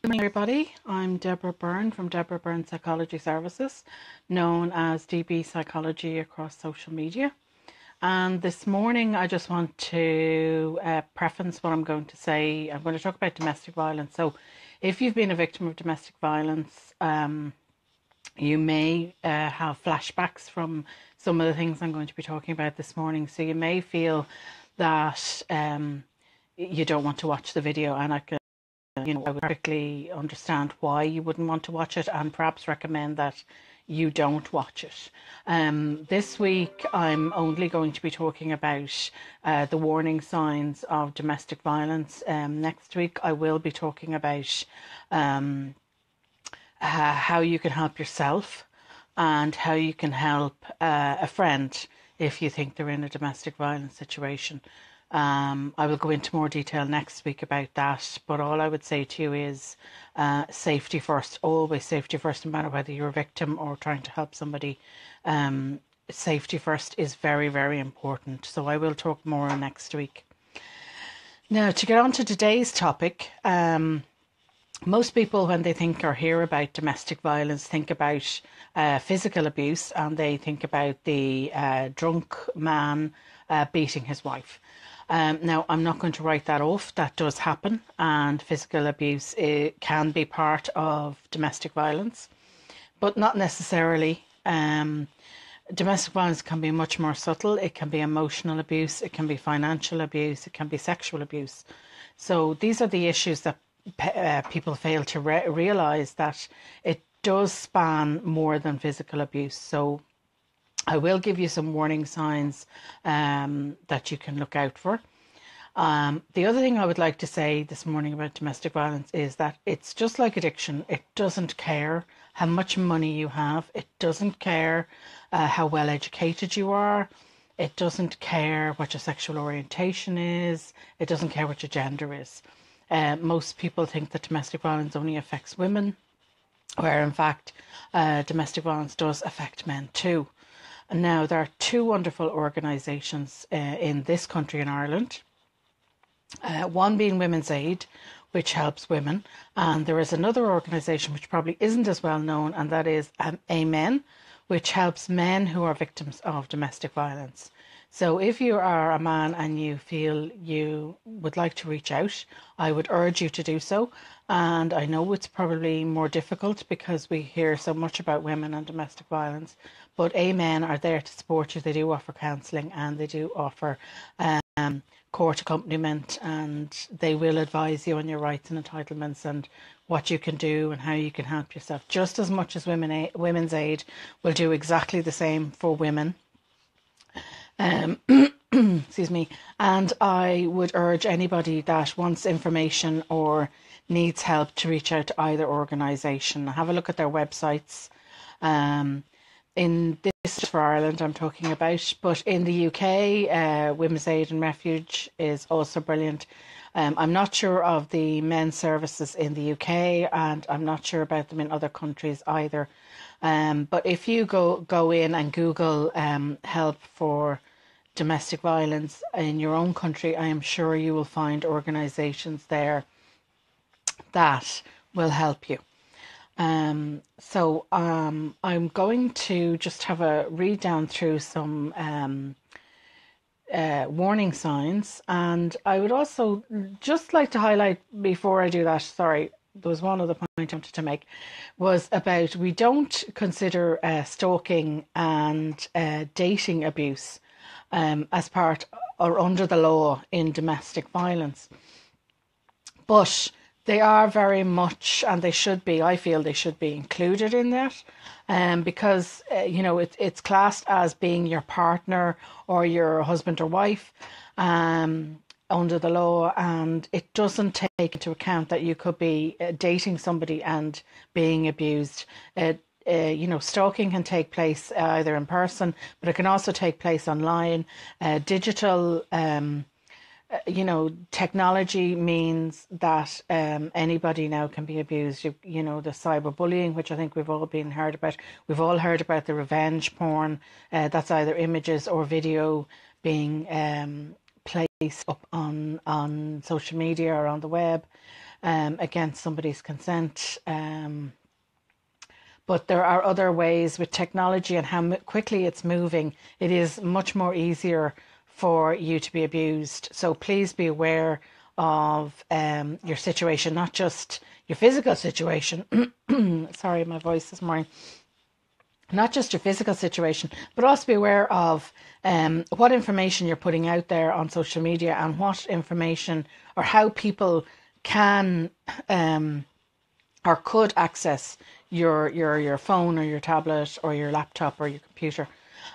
Good morning, everybody. I'm Deborah Byrne from Deborah Byrne Psychology Services, known as DB Psychology across social media. And this morning, I just want to uh, preface what I'm going to say. I'm going to talk about domestic violence. So, if you've been a victim of domestic violence, um, you may uh, have flashbacks from some of the things I'm going to be talking about this morning. So, you may feel that um, you don't want to watch the video, and I can you know, I would perfectly understand why you wouldn't want to watch it and perhaps recommend that you don't watch it. Um, this week, I'm only going to be talking about uh, the warning signs of domestic violence. Um, next week, I will be talking about um, uh, how you can help yourself and how you can help uh, a friend if you think they're in a domestic violence situation. Um, I will go into more detail next week about that, but all I would say to you is uh, safety first, always safety first, no matter whether you're a victim or trying to help somebody. Um, safety first is very, very important. So I will talk more next week. Now, to get on to today's topic, um, most people, when they think or hear about domestic violence, think about uh, physical abuse and they think about the uh, drunk man uh, beating his wife. Um, now, I'm not going to write that off. That does happen, and physical abuse can be part of domestic violence, but not necessarily. Um, domestic violence can be much more subtle. It can be emotional abuse, it can be financial abuse, it can be sexual abuse. So, these are the issues that uh, people fail to re- realize that it does span more than physical abuse. So, I will give you some warning signs um, that you can look out for. Um, the other thing I would like to say this morning about domestic violence is that it's just like addiction. It doesn't care how much money you have, it doesn't care uh, how well educated you are, it doesn't care what your sexual orientation is, it doesn't care what your gender is. Uh, most people think that domestic violence only affects women, where in fact, uh, domestic violence does affect men too. Now there are two wonderful organisations uh, in this country in Ireland. Uh, one being Women's Aid, which helps women, and there is another organisation which probably isn't as well known, and that is um, Amen, which helps men who are victims of domestic violence. So, if you are a man and you feel you would like to reach out, I would urge you to do so. And I know it's probably more difficult because we hear so much about women and domestic violence, but Amen are there to support you. They do offer counselling and they do offer um, court accompaniment, and they will advise you on your rights and entitlements and what you can do and how you can help yourself. Just as much as Women Women's Aid will do exactly the same for women. Um, excuse me. And I would urge anybody that wants information or needs help to reach out to either organisation. Have a look at their websites. Um, in this for Ireland, I'm talking about, but in the UK, uh, Women's Aid and Refuge is also brilliant. Um, I'm not sure of the men's services in the UK, and I'm not sure about them in other countries either. Um, but if you go go in and Google um, help for domestic violence in your own country, I am sure you will find organisations there that will help you. Um, so um, I'm going to just have a read down through some um, uh, warning signs, and I would also just like to highlight before I do that. Sorry, there was one other point I wanted to make was about we don't consider uh, stalking and uh, dating abuse um, as part or under the law in domestic violence, but they are very much, and they should be. I feel they should be included in that, um, because uh, you know it, it's classed as being your partner or your husband or wife, um, under the law, and it doesn't take into account that you could be uh, dating somebody and being abused. Uh, uh, you know, stalking can take place either in person, but it can also take place online. Uh, digital um, uh, you know, technology means that um, anybody now can be abused. You, you know, the cyberbullying, which I think we've all been heard about. We've all heard about the revenge porn. Uh, that's either images or video being um, placed up on on social media or on the web. um, against somebody's consent. Um, but there are other ways with technology and how quickly it's moving. It is much more easier for you to be abused. So please be aware of um, your situation, not just your physical situation. Sorry, my voice this morning. Not just your physical situation, but also be aware of um, what information you're putting out there on social media and what information or how people can um, or could access your your your phone or your tablet or your laptop or your computer.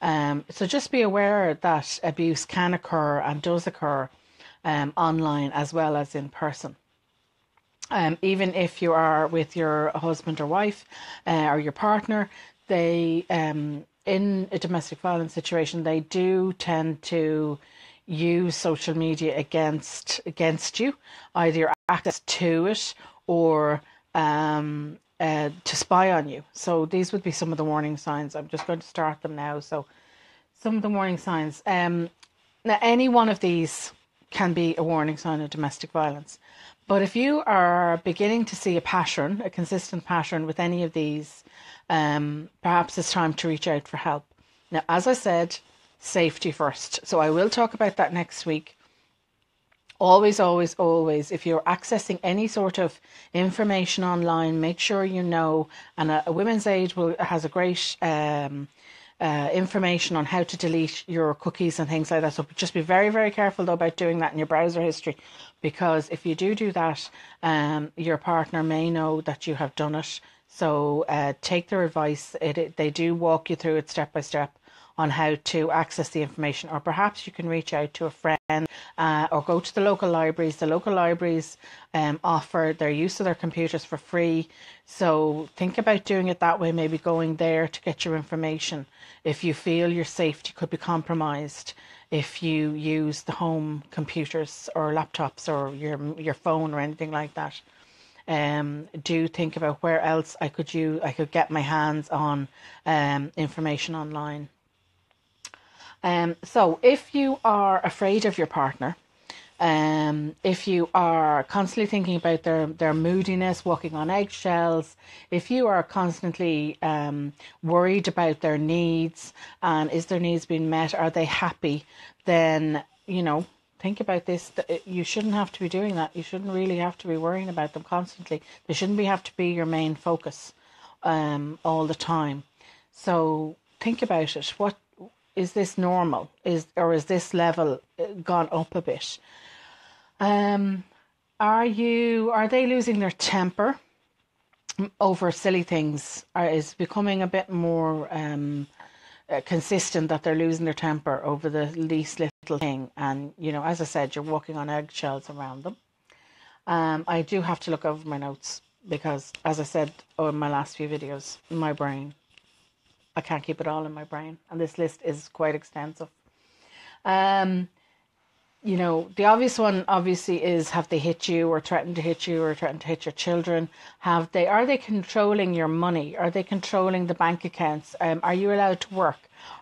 Um, so just be aware that abuse can occur and does occur um, online as well as in person. Um, even if you are with your husband or wife uh, or your partner, they um, in a domestic violence situation they do tend to use social media against against you, either access to it or um, uh, to spy on you. So these would be some of the warning signs. I'm just going to start them now. So some of the warning signs. Um, now, any one of these can be a warning sign of domestic violence. But if you are beginning to see a pattern, a consistent pattern with any of these, um, perhaps it's time to reach out for help. Now, as I said, safety first. So I will talk about that next week. Always, always, always, if you're accessing any sort of information online, make sure you know. And a, a Women's Aid will, has a great um, uh, information on how to delete your cookies and things like that. So just be very, very careful though about doing that in your browser history, because if you do do that, um, your partner may know that you have done it. So uh, take their advice. It, it, they do walk you through it step by step on how to access the information, or perhaps you can reach out to a friend uh, or go to the local libraries. The local libraries um, offer their use of their computers for free. So think about doing it that way, maybe going there to get your information. If you feel your safety could be compromised, if you use the home computers or laptops or your your phone or anything like that. Um, do think about where else I could use I could get my hands on um, information online. Um, so if you are afraid of your partner, um, if you are constantly thinking about their, their moodiness, walking on eggshells, if you are constantly um, worried about their needs and is their needs being met, are they happy, then, you know, think about this. You shouldn't have to be doing that. You shouldn't really have to be worrying about them constantly. They shouldn't be have to be your main focus um, all the time. So think about it. What is this normal? Is or is this level uh, gone up a bit? Um, are you are they losing their temper over silly things? Is becoming a bit more um, uh, consistent that they're losing their temper over the least little thing? And you know, as I said, you're walking on eggshells around them. Um, I do have to look over my notes because, as I said in my last few videos, my brain I can't keep it all in my brain, and this list is quite extensive. Um, you know, the obvious one obviously is have they hit you or threatened to hit you or threatened to hit your children? Have they are they controlling your money? Are they controlling the bank accounts? Um, are you allowed to work?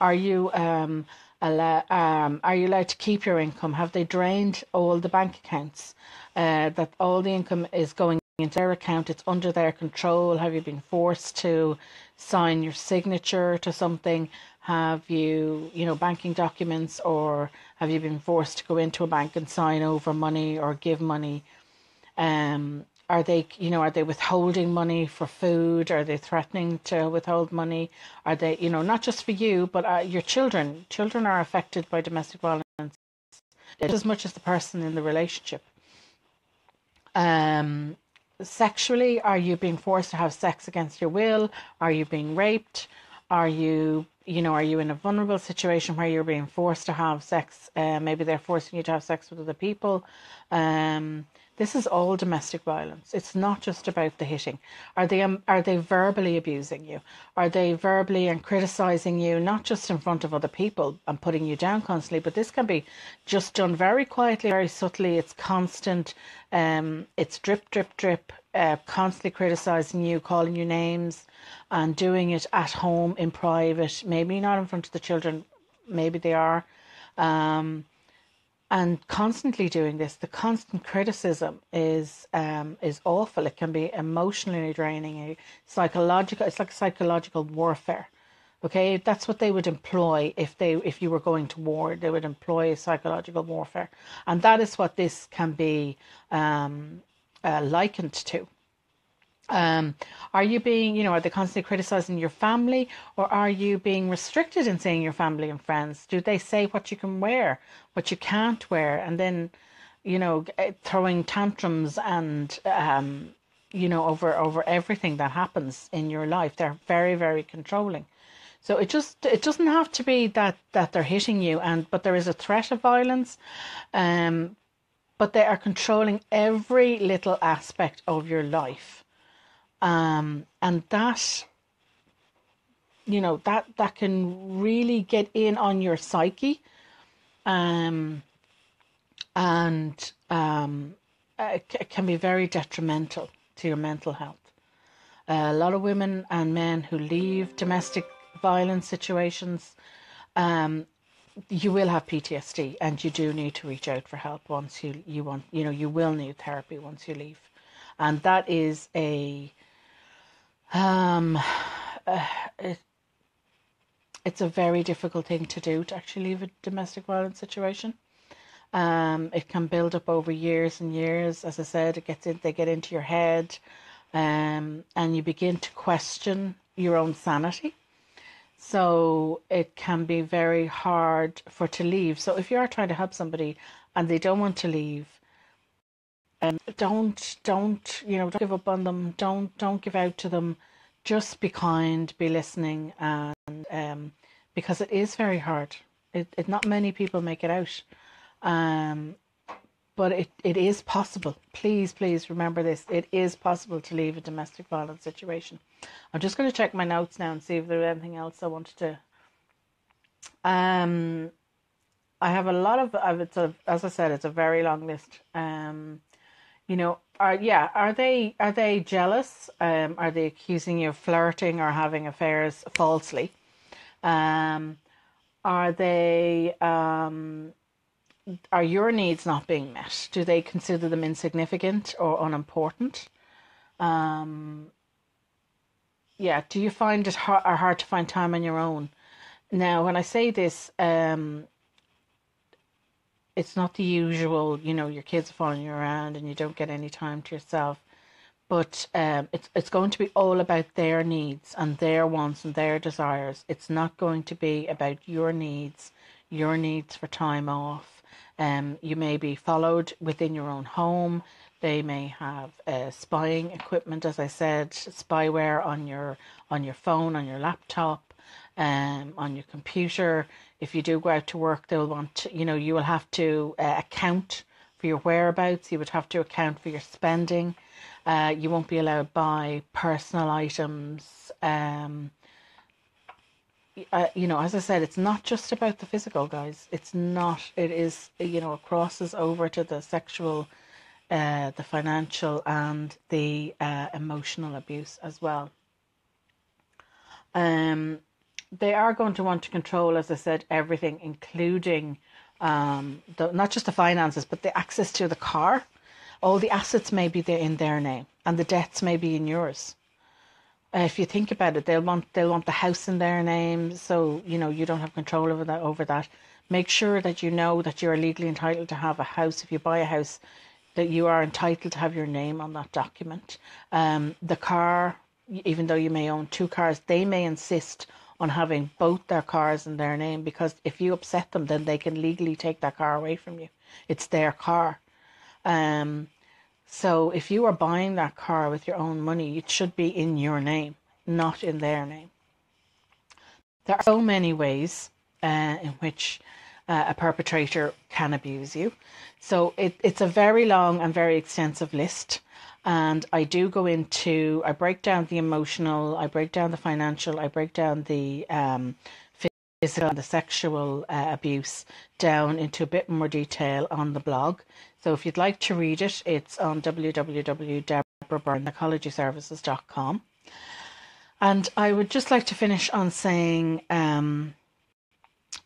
Are you um, allow, um, are you allowed to keep your income? Have they drained all the bank accounts? Uh, that all the income is going into their account, it's under their control. Have you been forced to sign your signature to something? Have you, you know, banking documents, or have you been forced to go into a bank and sign over money or give money? Um, are they, you know, are they withholding money for food? Are they threatening to withhold money? Are they, you know, not just for you, but uh, your children? Children are affected by domestic violence as much as the person in the relationship. Um, sexually? Are you being forced to have sex against your will? Are you being raped? Are you, you know, are you in a vulnerable situation where you're being forced to have sex? Uh, maybe they're forcing you to have sex with other people. Um, this is all domestic violence. It's not just about the hitting. Are they um, are they verbally abusing you? Are they verbally and criticizing you, not just in front of other people and putting you down constantly, but this can be just done very quietly, very subtly. It's constant. Um, it's drip, drip, drip. Uh, constantly criticizing you, calling you names, and doing it at home in private. Maybe not in front of the children. Maybe they are. Um, and constantly doing this, the constant criticism is um, is awful. It can be emotionally draining, psychological. It's like psychological warfare. Okay, that's what they would employ if they if you were going to war. They would employ psychological warfare, and that is what this can be um, uh, likened to. Um, are you being, you know, are they constantly criticizing your family or are you being restricted in seeing your family and friends? Do they say what you can wear, what you can't wear, and then, you know, eh, throwing tantrums and, um, you know, over over everything that happens in your life? They're very very controlling. So it just it doesn't have to be that that they're hitting you, and but there is a threat of violence, um, but they are controlling every little aspect of your life um, and that you know that that can really get in on your psyche. Um, and um, it, it can be very detrimental to your mental health. Uh, a lot of women and men who leave domestic violence situations um, you will have PTSD and you do need to reach out for help once you you want you know you will need therapy once you leave. And that is a um, it, it's a very difficult thing to do to actually leave a domestic violence situation. Um, it can build up over years and years. As I said, it gets in, they get into your head, um, and you begin to question your own sanity. So it can be very hard for to leave. So if you are trying to help somebody and they don't want to leave, um, don't don't you know don't give up on them. Don't don't give out to them. Just be kind, be listening, and um, because it is very hard. It, it not many people make it out, um, but it, it is possible. Please, please remember this. It is possible to leave a domestic violence situation. I'm just going to check my notes now and see if there's anything else I wanted to. Um, I have a lot of. It's a, as I said, it's a very long list. Um, you know, are yeah, are they are they jealous? Um, are they accusing you of flirting or having affairs falsely? Um, are they um, are your needs not being met? Do they consider them insignificant or unimportant? Um, yeah, do you find it hard, hard to find time on your own? Now, when I say this, um, it's not the usual, you know, your kids are following you around and you don't get any time to yourself. But um, it's it's going to be all about their needs and their wants and their desires. It's not going to be about your needs, your needs for time off. Um, you may be followed within your own home. They may have uh, spying equipment, as I said, spyware on your on your phone, on your laptop, um, on your computer if you do go out to work, they'll want you know, you will have to uh, account for your whereabouts. You would have to account for your spending. Uh, you won't be allowed buy personal items. Um, uh, you know, as I said, it's not just about the physical, guys. It's not. It is. You know, it crosses over to the sexual, uh, the financial, and the uh, emotional abuse as well. Um, they are going to want to control, as I said, everything, including um, the, not just the finances, but the access to the car. All the assets may be there in their name, and the debts may be in yours. Uh, if you think about it, they'll want they'll want the house in their name, so you know you don't have control over that. Over that, make sure that you know that you are legally entitled to have a house. If you buy a house, that you are entitled to have your name on that document. Um, the car, even though you may own two cars, they may insist on having both their cars in their name because if you upset them, then they can legally take that car away from you. It's their car. Um, so if you are buying that car with your own money, it should be in your name, not in their name. There are so many ways uh, in which uh, a perpetrator can abuse you. So it, it's a very long and very extensive list and I do go into I break down the emotional, I break down the financial, I break down the um, physical and the sexual uh, abuse down into a bit more detail on the blog. So if you'd like to read it, it's on www.deborahbyrnepsychologyservices.com. And I would just like to finish on saying um,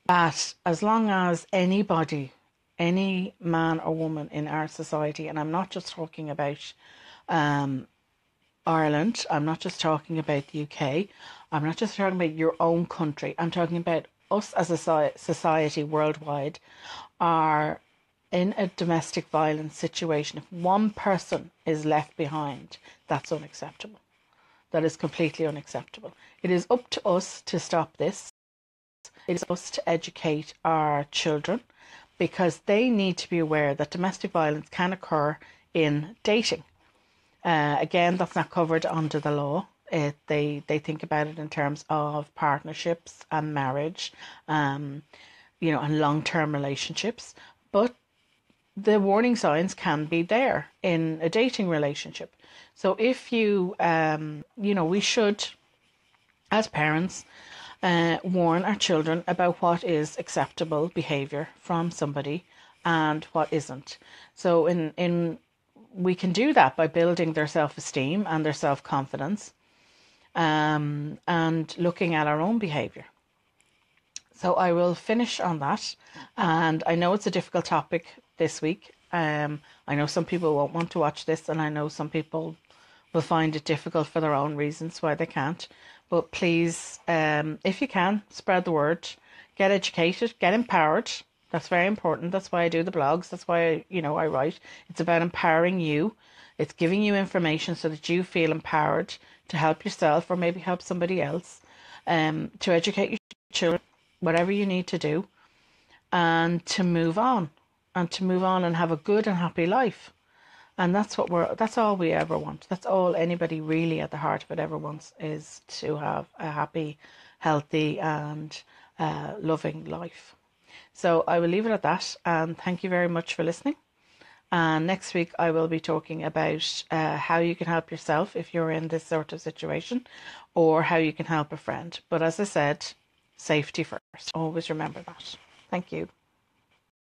that as long as anybody any man or woman in our society, and I'm not just talking about um, Ireland, I'm not just talking about the UK, I'm not just talking about your own country, I'm talking about us as a society worldwide are in a domestic violence situation. If one person is left behind, that's unacceptable. That is completely unacceptable. It is up to us to stop this. It is us to educate our children because they need to be aware that domestic violence can occur in dating. Uh, again, that's not covered under the law. It, they they think about it in terms of partnerships and marriage, um, you know, and long term relationships. But the warning signs can be there in a dating relationship. So if you, um, you know, we should, as parents, uh, warn our children about what is acceptable behavior from somebody and what isn't. So in in we can do that by building their self esteem and their self confidence, um, and looking at our own behavior. So I will finish on that, and I know it's a difficult topic this week. Um, I know some people won't want to watch this, and I know some people will find it difficult for their own reasons why they can't. But please, um, if you can, spread the word, get educated, get empowered. That's very important. That's why I do the blogs. That's why I, you know I write. It's about empowering you. It's giving you information so that you feel empowered to help yourself or maybe help somebody else. Um, to educate your children, whatever you need to do, and to move on, and to move on and have a good and happy life and that's what we're that's all we ever want. That's all anybody really at the heart of it ever wants is to have a happy healthy and uh, loving life. So i will leave it at that and thank you very much for listening. And next week i will be talking about uh, how you can help yourself if you're in this sort of situation or how you can help a friend. But as i said safety first. Always remember that. Thank you